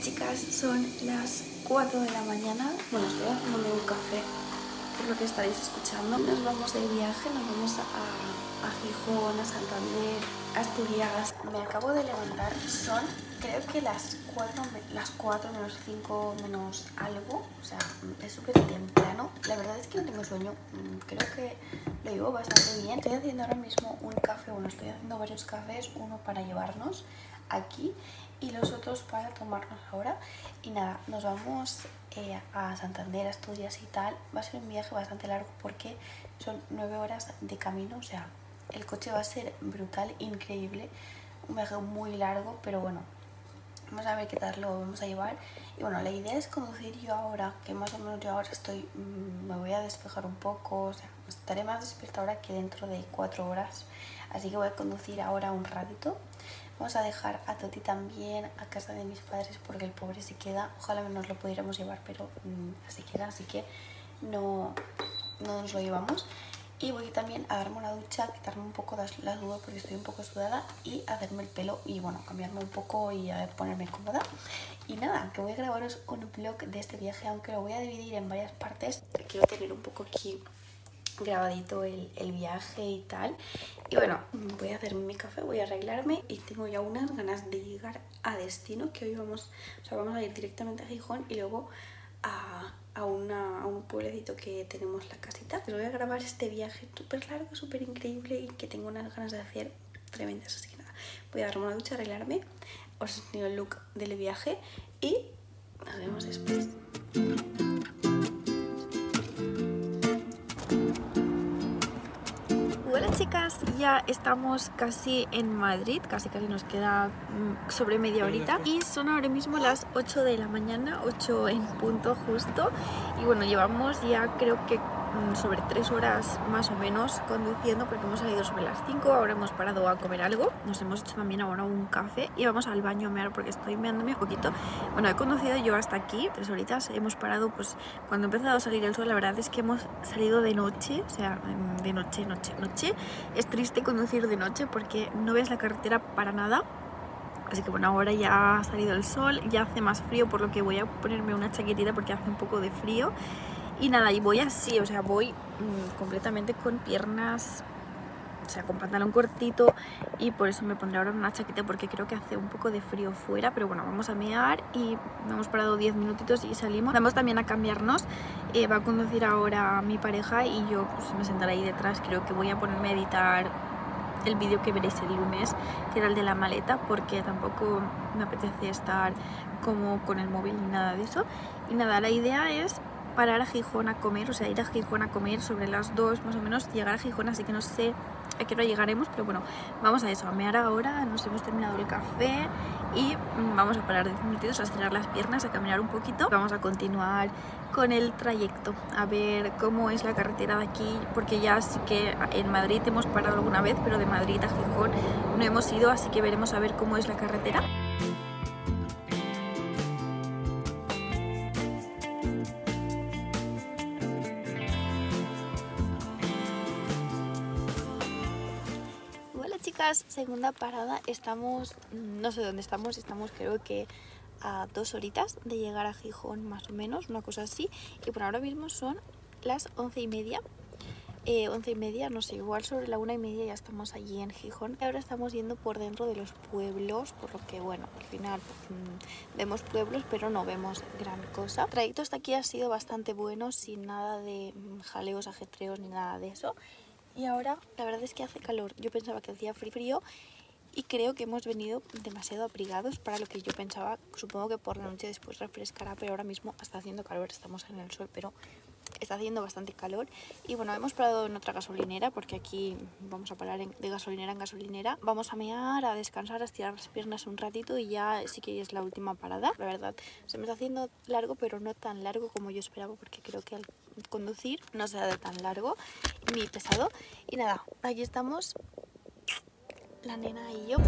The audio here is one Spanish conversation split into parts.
chicas, son las 4 de la mañana. Bueno, estoy haciéndome un café, por lo que estaréis escuchando. Nos vamos de viaje, nos vamos a, a Gijón, a Santander, a Asturias. Me acabo de levantar, son creo que las 4, las 4 menos 5 menos algo. O sea, es súper temprano. La verdad es que no tengo sueño, mm, creo que lo llevo bastante bien. Estoy haciendo ahora mismo un café, bueno, estoy haciendo varios cafés, uno para llevarnos aquí y los otros para tomarnos ahora. Y nada, nos vamos eh, a Santander, Asturias y tal. Va a ser un viaje bastante largo porque son nueve horas de camino, o sea, el coche va a ser brutal, increíble. Un viaje muy largo, pero bueno, vamos a ver qué tal lo vamos a llevar. Y bueno, la idea es conducir yo ahora, que más o menos yo ahora estoy, mm, me voy a despejar un poco, o sea, estaré más despierta ahora que dentro de cuatro horas. Así que voy a conducir ahora un ratito Vamos a dejar a Toti también a casa de mis padres porque el pobre se queda. Ojalá nos lo pudiéramos llevar, pero mm, se queda, así que no, no nos lo llevamos. Y voy también a darme una ducha, quitarme un poco las, las dudas porque estoy un poco sudada y hacerme el pelo y bueno, cambiarme un poco y a ponerme cómoda. Y nada, que voy a grabaros un vlog de este viaje, aunque lo voy a dividir en varias partes. Quiero tener un poco aquí grabadito el, el, viaje y tal. Y bueno, voy a hacerme mi café, voy a arreglarme y tengo ya unas ganas de llegar a destino, que hoy vamos, o sea, vamos a ir directamente a Gijón y luego a, a, una, a un pueblecito que tenemos la casita. Voy a grabar este viaje súper largo, súper increíble y que tengo unas ganas de hacer tremendas, así que nada, voy a darme una ducha, arreglarme, os enseño el look del viaje y nos vemos después. Chicas, ya estamos casi en Madrid, casi casi nos queda mm, sobre media horita. y son ahora mismo las 8 de la mañana, 8 en punto justo. Y bueno, llevamos ya creo que Mm, sobre tres horas más o menos conduciendo porque hemos salido sobre las 5, ahora hemos parado a comer algo, nos hemos hecho también ahora un café y vamos al baño a mear porque estoy meándome un poquito. Bueno, he conducido yo hasta aquí, tres horitas, hemos parado pues cuando ha empezado a salir el sol, la verdad es que hemos salido de noche, o sea, mm, de noche, noche, noche. Es triste conducir de noche porque no ves la carretera para nada, Así que bueno, ahora ya ha salido el sol, ya hace más frío, por lo que voy a ponerme una chaquetita porque hace un poco de frío. Y nada, y voy así, o sea, voy mmm, completamente con piernas, o sea, con pantalón cortito y por eso me pondré ahora una chaqueta porque creo que hace un poco de frío fuera, pero bueno, vamos a mear y hemos parado 10 minutitos y salimos. Vamos también a cambiarnos, eh, va a conducir ahora mi pareja y yo pues me sentaré ahí detrás, creo que voy a ponerme a editar el vídeo que veréis el lunes, que era el de la maleta, porque tampoco me apetece estar como con el móvil ni nada de eso. Y nada, la idea es parar a Gijón a comer, o sea, ir a Gijón a comer sobre las 2 más o menos, llegar a Gijón, así que no sé a qué hora llegaremos, pero bueno, vamos a eso, a mear ahora, nos hemos terminado el café y mm, vamos a parar 10 minutitos a estirar las piernas, a caminar un poquito. Vamos a continuar con el trayecto, a ver cómo es la carretera de aquí, porque ya sí que en Madrid hemos parado alguna vez, pero de Madrid a Gijón no hemos ido, así que veremos a ver cómo es la carretera. Segunda parada. Estamos, no sé dónde estamos, estamos creo que a dos horitas de llegar a Gijón más o menos, una cosa así. Y por ahora mismo son las once y media. Eh, once y media, no sé, igual sobre la una y media ya estamos allí en Gijón. Ahora estamos yendo por dentro de los pueblos, por lo que bueno, al final mmm, vemos pueblos, pero no vemos gran cosa. El trayecto hasta aquí ha sido bastante bueno, sin nada de jaleos, ajetreos ni nada de eso. Y ahora la verdad es que hace calor. Yo pensaba que hacía frío y creo que hemos venido demasiado abrigados para lo que yo pensaba. Supongo que por la noche después refrescará, pero ahora mismo está haciendo calor, estamos en el sol, pero está haciendo bastante calor. Y bueno, hemos parado en otra gasolinera porque aquí vamos a parar de gasolinera en gasolinera. Vamos a mear, a descansar, a estirar las piernas un ratito y ya sí que es la última parada. La verdad, se me está haciendo largo, pero no tan largo como yo esperaba porque creo que al conducir no será de tan largo ni pesado. Y nada, aquí estamos la nena y yo.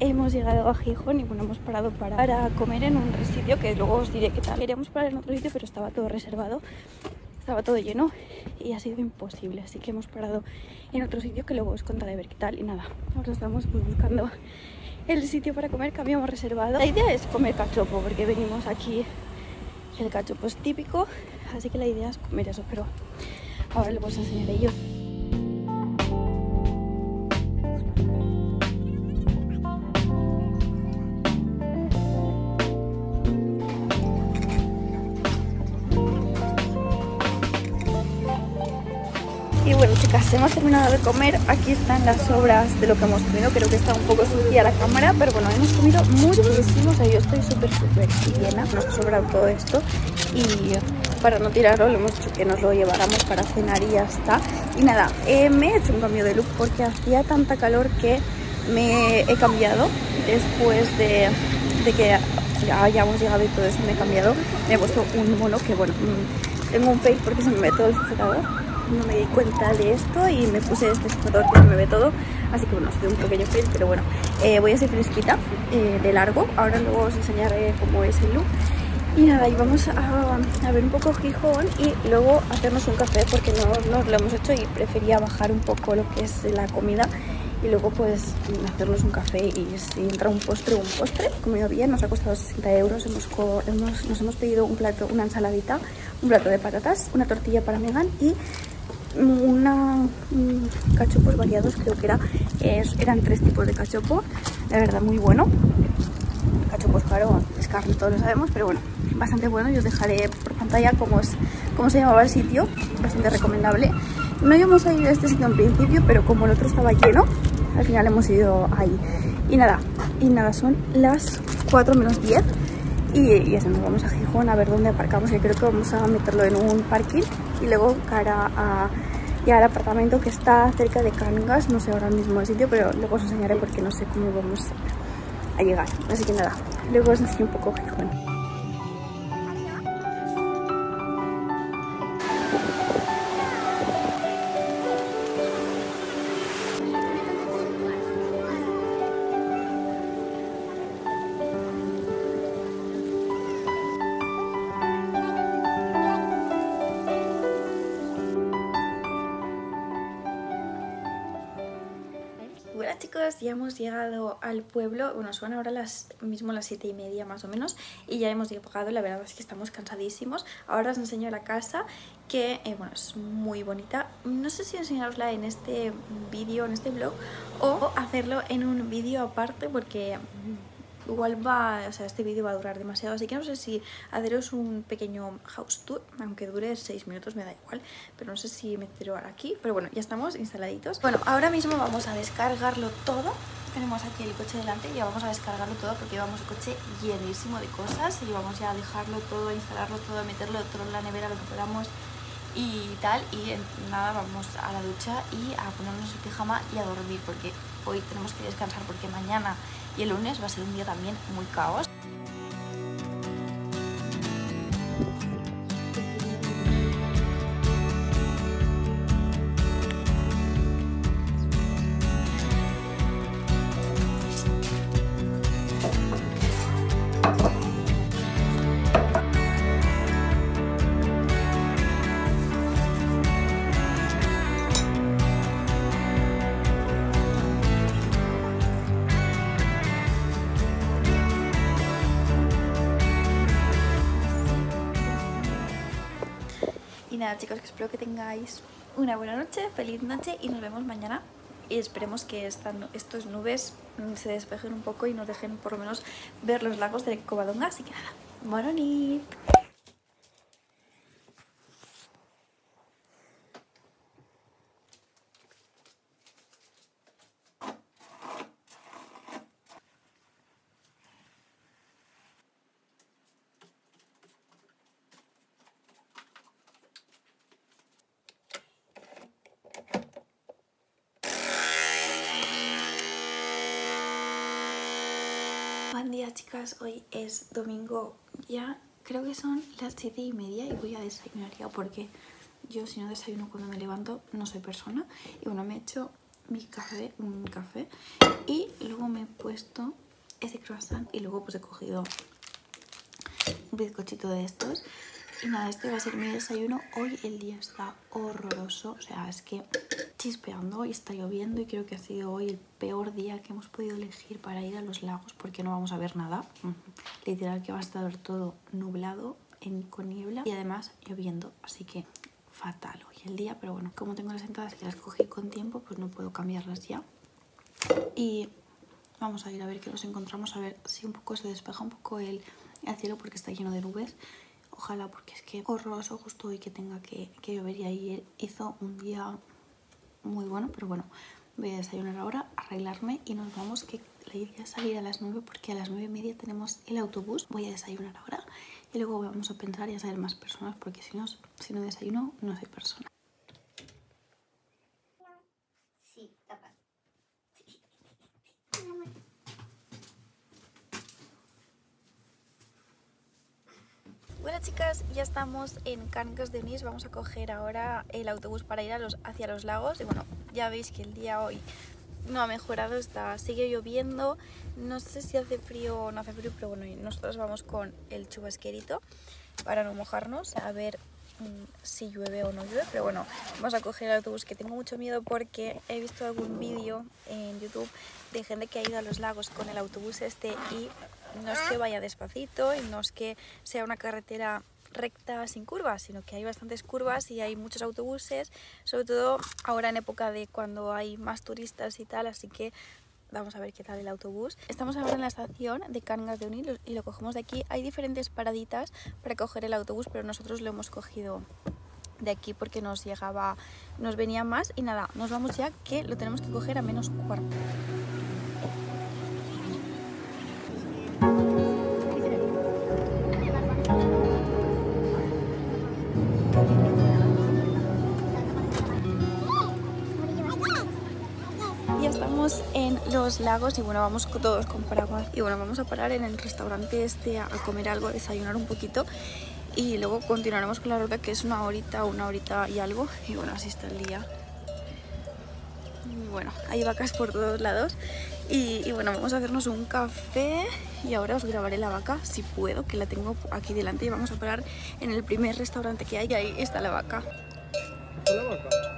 hemos llegado a Gijón y bueno, hemos parado para, comer en un sitio que luego os diré qué tal. Queríamos parar en otro sitio, pero estaba todo reservado, estaba todo lleno y ha sido imposible. Así que hemos parado en otro sitio que luego os contaré ver qué tal. Y nada, ahora estamos buscando el sitio para comer que habíamos reservado. La idea es comer cachopo porque venimos aquí, el cachopo es típico, así que la idea es comer eso, pero ahora les enseñaré yo. Chicas, hemos terminado de comer Aquí están las sobras de lo que hemos comido Creo que está un poco sucia la cámara Pero bueno, hemos comido muchísimo O sea, yo estoy súper súper llena Nos ha sobrado todo esto Y para no tirarlo, le hemos dicho que nos lo lleváramos para cenar y ya está. Y nada, eh, me he hecho un cambio de look Porque hacía tanta calor que me he cambiado Después de, de que ya hayamos llegado y todo eso me he cambiado Me he puesto un mono que bueno mm, Tengo un fake porque se me ve todo el sujetador no me di cuenta de esto y me puse este sujetador que se me ve todo. Así que bueno, ha sido un pequeño fail pero bueno, eh, voy a ser fresquita eh, de largo, ahora luego os enseñaré cómo es el look. Y nada, y vamos a, a, ver un poco Gijón y luego hacernos un café porque no nos lo hemos hecho y prefería bajar un poco lo que es la comida y luego pues hacernos un café y si entra un postre, un postre, comido bien, nos ha costado 60 euros, hemos, nos hemos pedido un plato, una ensaladita, un plato de patatas, una tortilla para Megan y una cachopos variados, creo que era eran tres tipos de cachopo, de verdad muy bueno. Cachopos caro, es carne, todos lo sabemos, pero bueno, bastante bueno. Yo os dejaré por pantalla cómo, es, cómo se llamaba el sitio, bastante recomendable. No íbamos a ir a este sitio en principio, pero como el otro estaba lleno, al final hemos ido ahí. Y nada, y nada, son las 4 menos 10 y, eso, nos vamos a Gijón a ver dónde aparcamos, que creo que vamos a meterlo en un parking y luego cara a, ya al apartamento que está cerca de Cangas, no sé ahora mismo el sitio, pero luego os enseñaré porque no sé cómo vamos a llegar. Así que nada, luego os enseño un poco Gijón. Al pueblo, bueno, son ahora las mismo las siete y media más o menos y ya hemos llegado, la verdad es que estamos cansadísimos. Ahora os enseño la casa que, eh, bueno, es muy bonita. No sé si enseñarosla en este vídeo, en este blog o hacerlo en un vídeo aparte porque igual va, o sea, este vídeo va a durar demasiado, así que no sé si haceros un pequeño house tour, aunque dure 6 minutos me da igual, pero no sé si meterlo aquí, pero bueno, ya estamos instaladitos. Bueno, ahora mismo vamos a descargarlo todo, tenemos aquí el coche delante y ya vamos a descargarlo todo porque llevamos el coche llenísimo de cosas y vamos ya a dejarlo todo, a instalarlo todo, a meterlo todo en la nevera, lo que podamos y tal y nada vamos a la ducha y a ponernos el pijama y a dormir porque hoy tenemos que descansar porque mañana y el lunes va a ser un día también muy caos. Chicos, que espero que tengáis una buena noche, feliz noche y nos vemos mañana. Y esperemos que estos nubes se despejen un poco y nos dejen por lo menos ver los lagos de Covadonga. Así que nada, moronit. Buen día chicas, hoy es domingo. Ya creo que son las 7 y media y voy a desayunar ya porque yo si no desayuno cuando me levanto no soy persona. Y bueno me he hecho mi café, un café. Y luego me he puesto ese croissant y luego pues he cogido un bizcochito de estos. Y nada, este va a ser mi desayuno. Hoy el día está horroroso, o sea, es que chispeando y está lloviendo y creo que ha sido hoy el peor día que hemos podido elegir para ir a los lagos porque no vamos a ver nada. Literal que va a estar todo nublado con niebla y además lloviendo, así que fatal hoy el día, pero bueno, como tengo las entradas que las cogí con tiempo, pues no puedo cambiarlas ya. Y vamos a ir a ver qué nos encontramos, a ver si un poco se despeja un poco el, el cielo porque está lleno de nubes Ojalá, porque es que horroroso justo hoy que tenga que, llover y ayer hizo un día muy bueno, pero bueno, voy a desayunar ahora, arreglarme y nos vamos, que la idea es salir a las 9 porque a las 9 y media tenemos el autobús, voy a desayunar ahora y luego vamos a pensar y a saber más personas porque si no, si no desayuno no soy persona. Chicas, ya estamos en Cangas de Onís, vamos a coger ahora el autobús para ir a los, hacia los lagos. Y bueno, ya veis que el día hoy no ha mejorado, está, sigue lloviendo, no sé si hace frío o no hace frío, pero bueno, nosotros vamos con el chubasquerito para no mojarnos, a ver mm, si llueve o no llueve, pero bueno, vamos a coger el autobús que tengo mucho miedo porque he visto algún vídeo en YouTube de gente que ha ido a los lagos con el autobús este y no es que vaya despacito y no es que sea una carretera recta sin curvas, sino que hay bastantes curvas y hay muchos autobuses, sobre todo ahora en época de cuando hay más turistas y tal, así que vamos a ver qué tal el autobús. Estamos ahora en la estación de Cangas de Unir y lo cogemos de aquí. Hay diferentes paraditas para coger el autobús, pero nosotros lo hemos cogido de aquí porque nos llegaba, nos venía más y nada, nos vamos ya que lo tenemos que coger a menos cuarto. Los lagos y bueno, vamos todos con paraguas. Y bueno, vamos a parar en el restaurante este a, comer algo, a desayunar un poquito. Y luego continuaremos con la ruta que es una horita, una horita y algo. Y bueno, así está el día. bueno, hay vacas por todos lados. Y, y, bueno, vamos a hacernos un café. Y ahora os grabaré la vaca si puedo, que la tengo aquí delante. Y vamos a parar en el primer restaurante que hay. Y ahí está la vaca. ¿Está la vaca?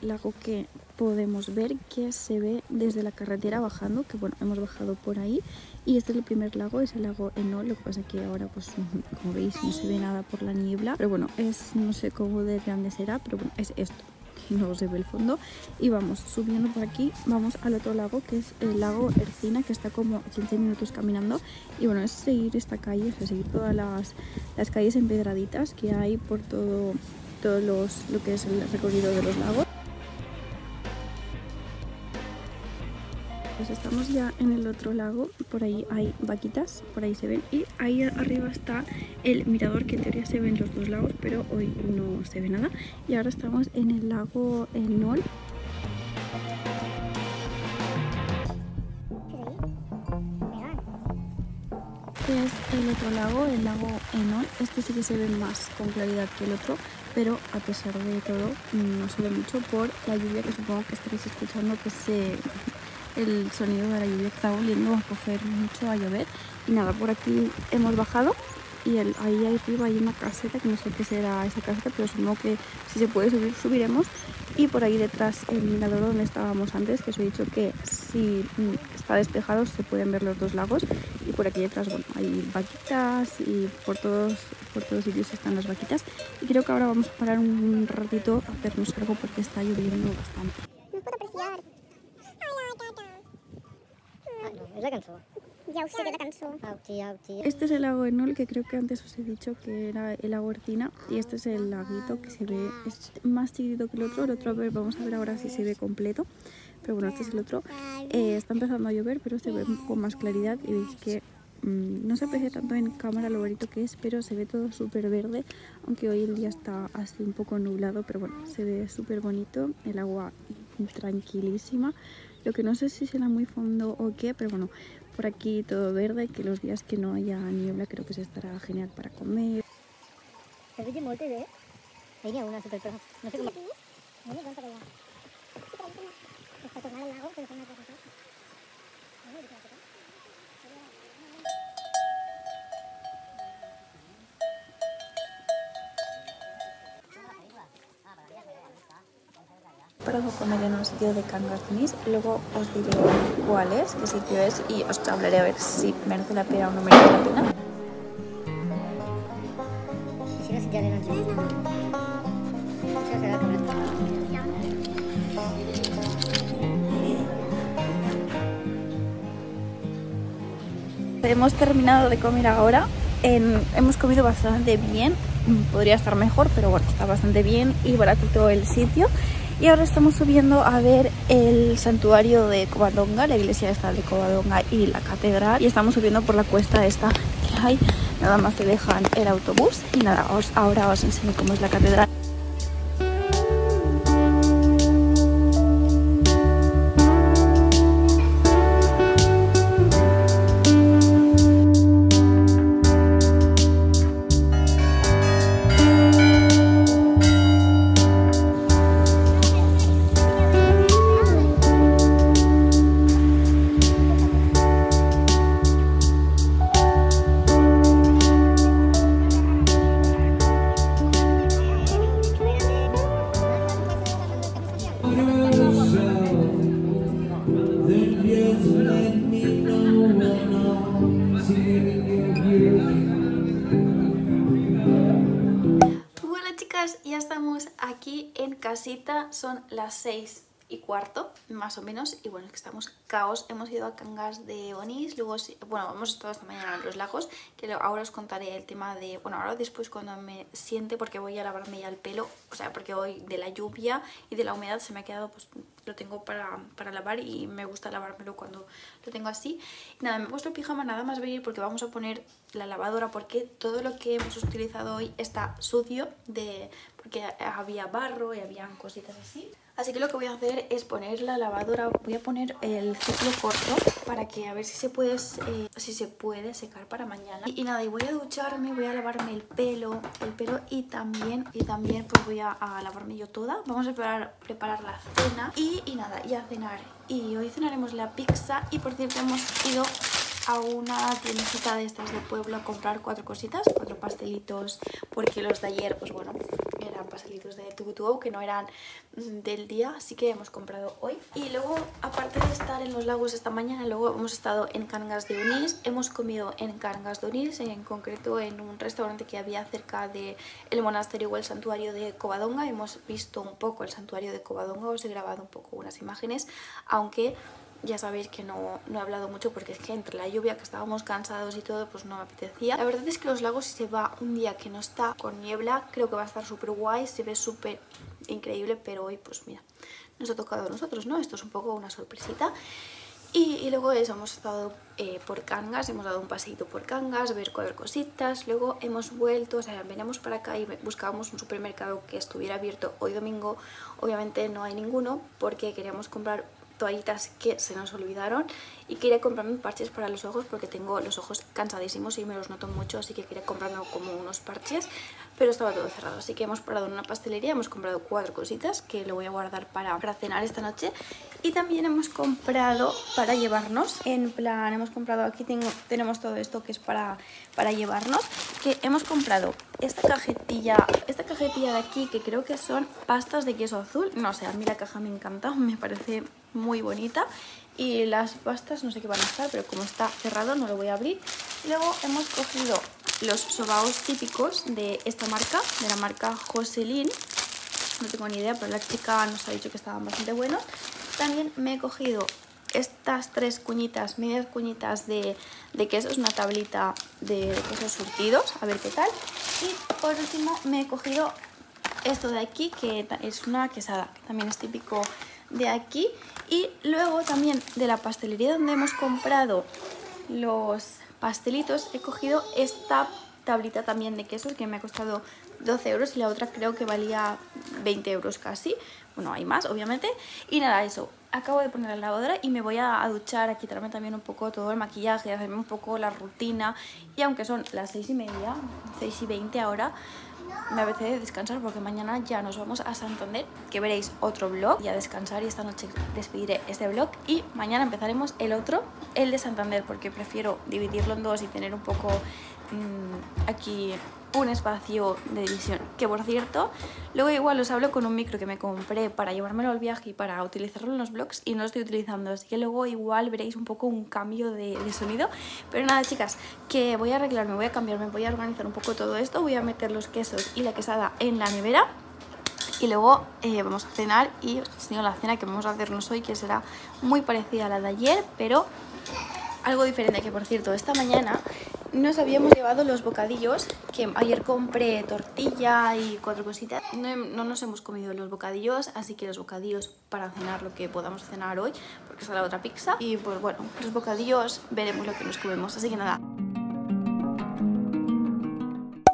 Lago que podemos ver que se ve desde la carretera bajando, que bueno, hemos bajado por ahí y este es el primer lago, es el lago Enol, lo que pasa que ahora pues como veis no se ve nada por la niebla, pero bueno, es no sé cómo de grande será, pero bueno, es esto no se ve el fondo y vamos subiendo por aquí vamos al otro lago que es el lago Ercina que está como 15 minutos caminando y bueno es seguir esta calle es seguir todas las, las calles empedraditas que hay por todo todo los, lo que es el recorrido de los lagos. Pues estamos ya en el otro lago, por ahí hay vaquitas, por ahí se ven, y ahí arriba está el mirador que en teoría se ven los dos lagos, pero hoy no se ve nada. Y ahora estamos en el lago Enol. Este es el otro lago, el lago Enol. Este sí que se ve más con claridad que el otro, pero a pesar de todo no se ve mucho por la lluvia que supongo que estaréis escuchando que se el sonido de la lluvia está volviendo a coger mucho a llover. Y nada por aquí hemos bajado y el, ahí arriba hay una caseta que no sé qué será esa caseta pero supongo que si se puede subir subiremos. Y por ahí detrás el mirador donde estábamos antes que os he dicho que si está despejado se pueden ver los dos lagos. Y por aquí detrás bueno hay vaquitas y por todos por todos sitios están las vaquitas. Y creo que ahora vamos a parar un ratito a hacernos algo porque está lloviendo bastante. No puedo apreciar. Este es el lago Enol, que creo que antes os he dicho que era el lago Ercina. Y este es el laguito que se ve, es más chiquitito que el otro. El otro, a ver, vamos a ver ahora si se ve completo. Pero bueno, este es el otro. Eh, está empezando a llover, pero se ve con más claridad. Y veis que Mm, no se aprecia tanto en cámara lo bonito que es, pero se ve todo súper verde, aunque hoy el día está así un poco nublado, pero bueno, se ve súper bonito, el agua tranquilísima. Lo que no sé si será muy fondo o qué, pero bueno, por aquí todo verde, que los días que no haya niebla creo que se estará genial para comer. Para comer en un sitio de Cangas luego os diré cuál es, qué sitio es y os hablaré a ver si merece la pena o no merece la pena. Hemos terminado de comer ahora. hemos comido bastante bien. Podría estar mejor, pero bueno, está bastante bien y baratito el sitio. Y ahora estamos subiendo a ver el santuario de Covadonga, la iglesia esta de Covadonga y la catedral. Y estamos subiendo por la cuesta esta que hay. Nada más te dejan el autobús. Y nada, ahora os enseño cómo es la catedral. Ya estamos aquí en casita, son las 6 y cuarto, más o menos, y bueno, es que estamos caos, hemos ido a Cangas de Onís, luego, bueno, hemos estado esta mañana en los lagos, que ahora os contaré el tema de, bueno, ahora después cuando me siente, porque voy a lavarme ya el pelo, o sea, porque hoy de la lluvia y de la humedad se me ha quedado, pues lo tengo para, para lavar y me gusta lavármelo cuando lo tengo así. Nada, me he puesto el pijama nada más venir porque vamos a poner la lavadora porque todo lo que hemos utilizado hoy está sucio de porque había barro y habían cositas así. Así que lo que voy a hacer es poner la lavadora, voy a poner el ciclo corto para que a ver si se puede, eh, si se puede secar para mañana. Y, nada, y voy a ducharme, voy a lavarme el pelo, el pelo y también, y también pues voy a, lavarme yo toda. Vamos a preparar, la cena y, y nada, y a cenar. Y hoy cenaremos la pizza y por cierto hemos ido a una tiendecita de estas de pueblo a comprar cuatro cositas, cuatro pastelitos, porque los de ayer, pues bueno, eran pastelitos de tubu que no eran mm, del día, así que hemos comprado hoy. Y luego, aparte de estar en los lagos esta mañana, luego hemos estado en Cangas de Unís, hemos comido en Cangas de Unís, en concreto en un restaurante que había cerca del el monasterio o el santuario de Covadonga, hemos visto un poco el santuario de Covadonga, os he grabado un poco unas imágenes, aunque ya sabéis que no, no, he hablado mucho porque es que entre la lluvia que estábamos cansados y todo pues no me apetecía. La verdad es que los lagos si se va un día que no está con niebla creo que va a estar súper guay, se ve súper increíble pero hoy pues mira, nos ha tocado a nosotros, ¿no? Esto es un poco una sorpresita. Y, luego eso, hemos estado eh, por Cangas, hemos dado un paseito por Cangas, ver cuatro cositas, luego hemos vuelto, o sea, veníamos para acá y buscábamos un supermercado que estuviera abierto hoy domingo, obviamente no hay ninguno porque queríamos comprar toallitas que se nos olvidaron y quería comprarme parches para los ojos porque tengo los ojos cansadísimos y me los noto mucho así que quería comprarme como unos parches pero estaba todo cerrado. Así que hemos parado en una pastelería hemos comprado cuatro cositas que lo voy a guardar para, para cenar esta noche y también hemos comprado para llevarnos en plan hemos comprado aquí tengo, tenemos todo esto que es para, para llevarnos que hemos comprado esta cajetilla esta cajetilla de aquí que creo que son pastas de queso azul. No sé a mí la caja me encanta me parece muy bonita. Y las pastas no sé qué van a estar pero como está cerrado no lo voy a abrir. Luego hemos cogido los sobaos típicos de esta marca de la marca Joselin. No tengo ni idea pero la chica nos ha dicho que estaban bastante buenos. También me he cogido estas tres cuñitas, medias cuñitas de, de quesos, una tablita de quesos surtidos, a ver qué tal. Y por último me he cogido esto de aquí, que es una quesada, que también es típico de aquí y luego también de la pastelería donde hemos comprado los pastelitos he cogido esta tablita también de quesos que me ha costado 12 euros y la otra creo que valía 20 euros casi. Bueno, hay más, obviamente. Y nada, eso. Acabo de poner la lavadora y me voy a, duchar, a quitarme también un poco todo el maquillaje, a hacerme un poco la rutina. Y aunque son las 6 y media, 6 y 20 ahora, me apetece descansar porque mañana ya nos vamos a Santander, que veréis otro vlog. Y a descansar y esta noche despediré este vlog y mañana empezaremos el otro, el de Santander, porque prefiero dividirlo en dos y tener un poco mmm, aquí un espacio de división. Que por cierto, luego igual os hablo con un micro que me compré para llevármelo al viaje y para utilizarlo en los vlogs y no lo estoy utilizando. Así que luego igual veréis un poco un cambio de, sonido. Pero nada, chicas, que voy a arreglarme, voy a cambiarme, voy a organizar un poco todo esto. Voy a meter los quesos y la quesada en la nevera. Y luego eh, vamos a cenar y os enseño la cena que vamos a hacernos hoy, que será muy parecida a la de ayer, pero algo diferente. Que por cierto, esta mañana nos habíamos llevado los bocadillos, que ayer compré tortilla y cuatro cositas. No, no, nos hemos comido los bocadillos, así que los bocadillos para cenar lo que podamos cenar hoy, porque la otra pizza. Y pues bueno, los bocadillos veremos lo que nos comemos, así que nada.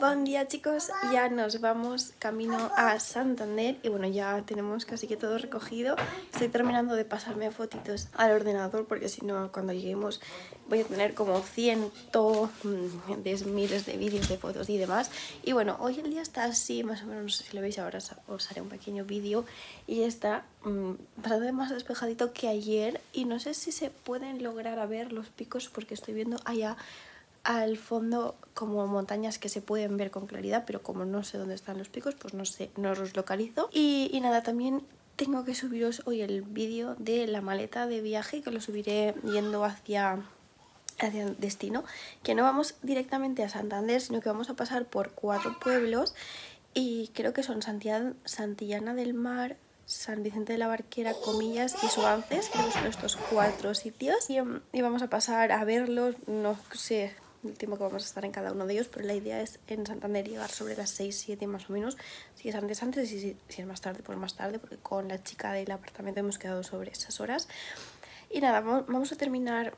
Buen día chicos, ya nos vamos camino a Santander y bueno ya tenemos casi que todo recogido. Estoy terminando de pasarme fotitos al ordenador porque si no cuando lleguemos voy a tener como cientos mm, miles de vídeos de fotos y demás. Y bueno, hoy el día está así, más o menos, no sé si lo veis ahora, os haré un pequeño vídeo y está mmm, bastante más despejadito que ayer y no sé si se pueden lograr a ver los picos porque estoy viendo allá al fondo como montañas que se pueden ver con claridad, pero como no sé dónde están los picos, pues no sé, no los localizo. Y, y nada, también tengo que subiros hoy el vídeo de la maleta de viaje, que lo subiré yendo hacia hacia destino, que no vamos directamente a Santander, sino que vamos a pasar por cuatro pueblos y creo que son Santillana del Mar, San Vicente de la Barquera, Comillas y Suances, creo que son estos cuatro sitios y, y vamos a pasar a verlos, no sé el tiempo que vamos a estar en cada uno de ellos, pero la idea es en Santander llegar sobre las 6, 7 más o menos. Si es antes, antes, y si, si es más tarde, pues más tarde, porque con la chica del apartamento hemos quedado sobre esas horas. Y nada, vamos a terminar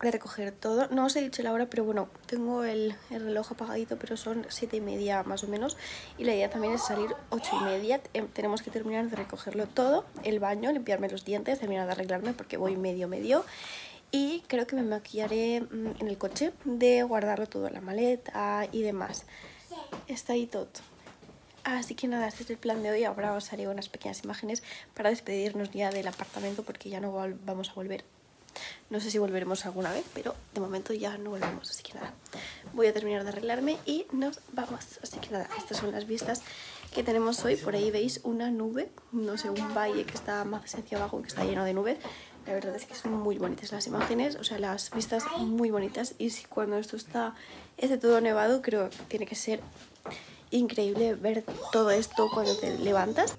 de recoger todo. No os he dicho la hora, pero bueno, tengo el, el, reloj apagadito, pero son siete y media más o menos. Y la idea también es salir ocho y media. Eh, tenemos que terminar de recogerlo todo, el baño, limpiarme los dientes, terminar de arreglarme porque voy medio medio y creo que me maquillaré mm, en el coche de guardarlo todo en la maleta y demás. Está ahí todo. Así que nada, este es el plan de hoy. Ahora os haré unas pequeñas imágenes para despedirnos ya del apartamento porque ya no vamos a volver. No sé si volveremos alguna vez, pero de momento ya no volvemos. Así que nada, voy a terminar de arreglarme y nos vamos. Así que nada, estas son las vistas que tenemos hoy. Por ahí veis una nube, no sé, un valle que está más hacia abajo, que está lleno de nubes. La verdad es que son muy bonitas las imágenes, o sea, las vistas muy bonitas. Y si cuando esto está este todo nevado, creo que tiene que ser increíble ver todo esto cuando te levantas.